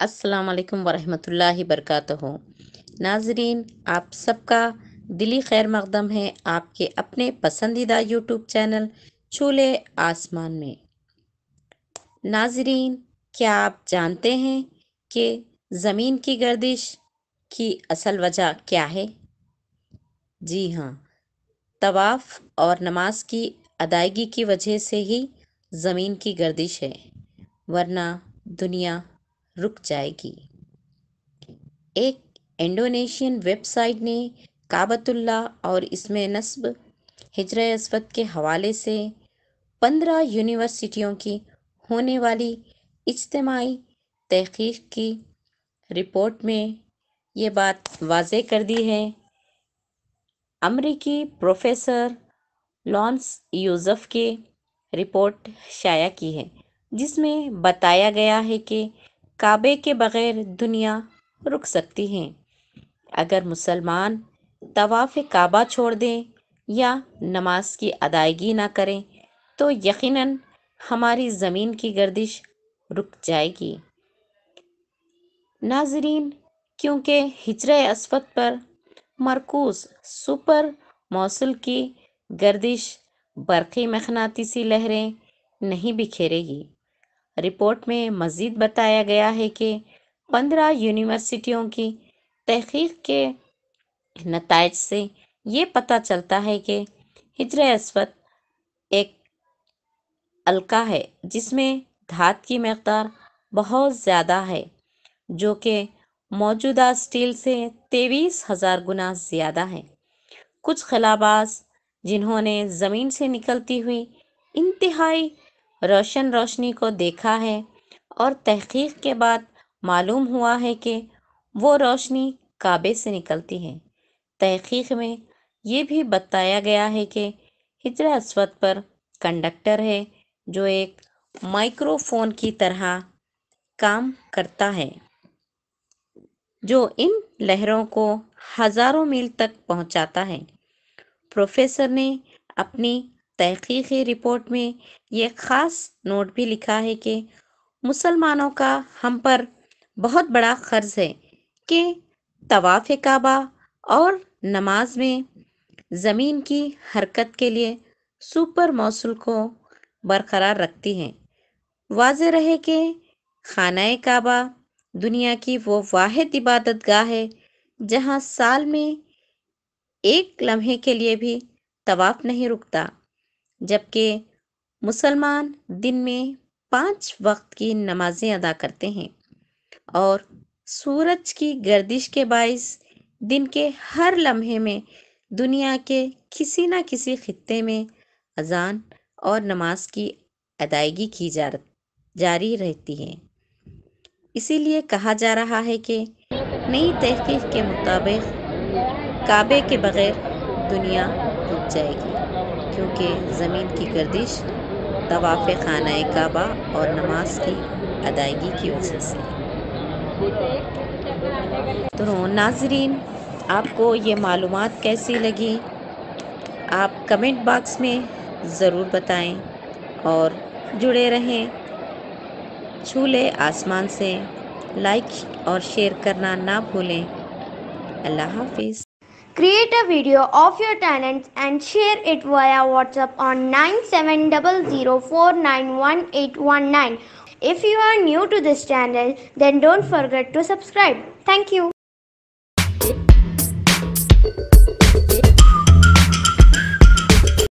अस्सलाम वालेकुम वरहमतुल्लाहि वबरकातुहू। नाजरीन, आप सबका दिली खैर मकदम है आपके अपने पसंदीदा यूट्यूब चैनल चूल्हे आसमान में। नाजरीन, क्या आप जानते हैं कि ज़मीन की गर्दिश की असल वजह क्या है? जी हाँ तवाफ़ और नमाज़ की अदायगी की वजह से ही ज़मीन की गर्दिश है, वरना दुनिया रुक जाएगी। एक इंडोनेशियन वेबसाइट ने काबतुल्ला और इसमें नस्ब हिजर असवद के हवाले से पंद्रह यूनिवर्सिटियों की होने वाली इज्तमाही तहकीक की रिपोर्ट में ये बात वाज कर दी है। अमरीकी प्रोफेसर लॉन्स यूज़फ़ के रिपोर्ट शाया की है, जिसमें बताया गया है कि काबे के बग़ैर दुनिया रुक सकती है। अगर मुसलमान तवाफ़ काबा छोड़ दें या नमाज़ की अदायगी ना करें तो यकीनन हमारी ज़मीन की गर्दिश रुक जाएगी। नाजरीन, क्योंकि हिजर असफत पर मरकूज सुपर मौसल की गर्दिश बरक़ी मखनातीसी लहरें नहीं बिखेरेगी। रिपोर्ट में मज़ीद बताया गया है कि पंद्रह यूनिवर्सिटियों की तहकीक के नतज से ये पता चलता है कि हिजर असवद एक अलका है, जिसमें धात की मकदार बहुत ज़्यादा है, जो कि मौजूदा स्टील से तेईस हज़ार गुना ज़्यादा है। कुछ खलाबाज, जिन्होंने ज़मीन से निकलती हुई इंतहाई रोशन रोशनी को देखा है और तहकीक के बाद मालूम हुआ है कि वो रोशनी काबे से निकलती है। तहकीक में ये भी बताया गया है कि हिजरा असवद पर कंडक्टर है जो एक माइक्रोफोन की तरह काम करता है, जो इन लहरों को हज़ारों मील तक पहुंचाता है। प्रोफेसर ने अपनी तहकीकी रिपोर्ट में ये ख़ास नोट भी लिखा है कि मुसलमानों का हम पर बहुत बड़ा क़र्ज़ है कि तवाफ़ काबा और नमाज़ में ज़मीन की हरकत के लिए सुपर मौसल को बरकरार रखती हैं। वाज रहे कि खाना काबा दुनिया की वो वाद इबादत गाह है, जहाँ साल में एक लम्हे के लिए भी तवाफ नहीं रुकता। जबकि मुसलमान दिन में पाँच वक्त की नमाजें अदा करते हैं और सूरज की गर्दिश के बायस दिन के हर लम्हे में दुनिया के किसी न किसी खत्े में अजान और नमाज़ की अदायगी की जा जारी रहती है। इसीलिए कहा जा रहा है कि नई तहकीक के मुताबिक काबे के बगैर दुनिया रुक जाएगी, क्योंकि ज़मीन की गर्दिश तवाफ़ खाना काबा और नमाज़ की अदायगी की वजह से। तो नाजरीन, आपको ये मालूम कैसी लगी? आप कमेंट बॉक्स में ज़रूर बताएँ और जुड़े रहें। छूले आसमान से। लाइक और शेयर करना ना भूलें। अल्लाह हाफिज़। Create a video of your talents and share it via WhatsApp on 9700491819. If you are new to this channel, then don't forget to subscribe. Thank you.